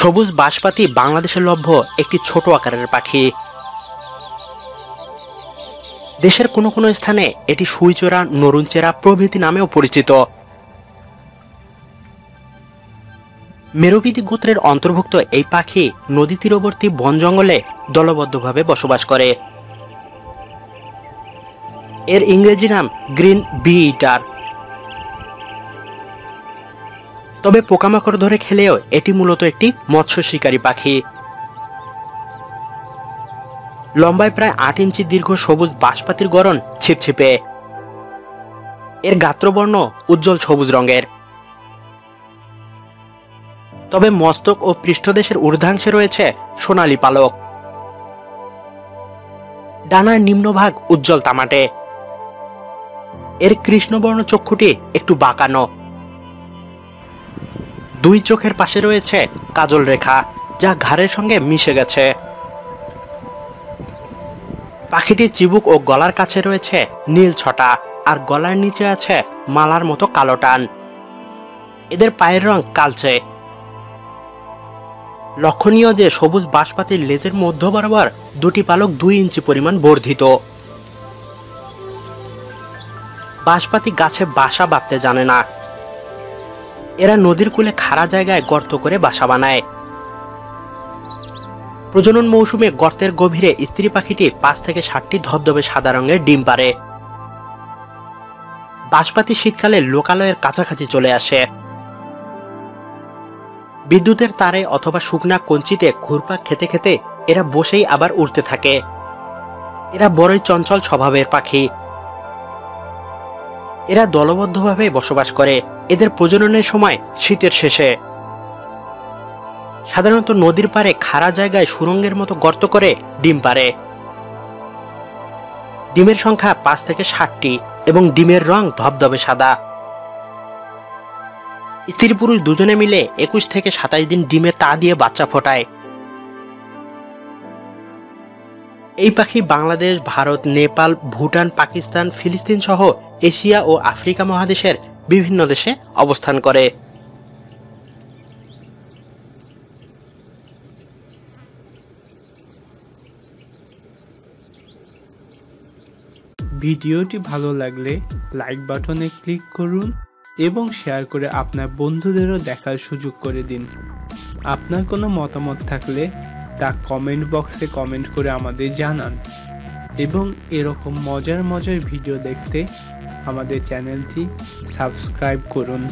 সবুজ বাঁশপাতি বাংলাদেশের লভ্য একটি ছোট আকারের পাখি। দেশের কোনো কোনো স্থানে এটি সুইচোরা, নরুনচেরা প্রভৃতি নামেও পরিচিত। মেরুবিদি গোত্রের অন্তর্ভুক্ত এই পাখি নদী তীরবর্তী বন জঙ্গলে দলবদ্ধভাবে বসবাস করে। এর ইংরেজি নাম গ্রিন বি ইটার তবে পোকামাকড় ধরে খেলেও এটি মূলত একটি মৎস্য শিকারী পাখি। লম্বায় প্রায় আট ইঞ্চি দীর্ঘ সবুজ বাঁশপাতির গড়ন ছিপছিপে। এর গাত্রবর্ণ উজ্জ্বল সবুজ রঙের। তবে মস্তক ও পৃষ্ঠদেশের ঊর্ধ্বাংশে রয়েছে সোনালী পালক। ডানার নিম্নভাগ উজ্জ্বল তামাটে। এর কৃষ্ণবর্ণ চক্ষুটি একটু বাঁকানো। দুই চোখের পাশে রয়েছে কাজল রেখা, যা ঘাড়ের সঙ্গে মিশে গেছে। পাখিটির চিবুক ও গলার কাছে রয়েছে নীল ছটা, আর গলার নিচে আছে মালার মতো কালো টান। এদের পায়ের রং কালচে। লক্ষণীয় যে সবুজ বাঁশপাতির লেজের মধ্য বরাবর দুটি পালক দুই ইঞ্চি পরিমাণ বর্ধিত। বাঁশপাতি গাছে বাসা বাঁধতে জানে না। এরা নদীর কূলে খাড়া জায়গায় গর্ত করে বাসা বানায়। প্রজনন মৌসুমে গর্তের গভীরে স্ত্রী পাখিটি পাঁচ থেকে ষাটটি ধবধবে সাদা রঙের ডিম পারে বাঁশপাতি শীতকালে লোকালয়ের কাছাকাছি চলে আসে। বিদ্যুতের তারে অথবা শুকনা কঞ্চিতে ঘুরপাক খেতে খেতে এরা বসেই আবার উড়তে থাকে। এরা বড়ই চঞ্চল স্বভাবের পাখি। এরা দলবদ্ধভাবে বসবাস করে। এদের প্রজননের সময় শীতের শেষে। সাধারণত নদীর পাড়ে খাড়া জায়গায় সুরঙ্গের মতো গর্ত করে ডিম পারে ডিমের সংখ্যা পাঁচ থেকে ষাটটি এবং ডিমের রং ধবধবে সাদা। স্ত্রী পুরুষ দুজনে মিলে একুশ থেকে সাতাশ দিন ডিমে তা দিয়ে বাচ্চা ফোটায়। এই পাখি বাংলাদেশ, ভারত, নেপাল, ভুটান, পাকিস্তান, ফিলিস্তিন সহ এশিয়া ও আফ্রিকা মহাদেশের বিভিন্ন দেশে অবস্থান করে। ভিডিওটি ভালো লাগলে লাইক বাটনে ক্লিক করুন এবং শেয়ার করে আপনার বন্ধুদেরও দেখার সুযোগ করে দিন। আপনার কোনো মতামত থাকলে তা কমেন্ট বক্সে কমেন্ট করে আমাদের জানান। এবং এরকম মজার মজার ভিডিও দেখতে আমাদের চ্যানেলটি সাবস্ক্রাইব করুন।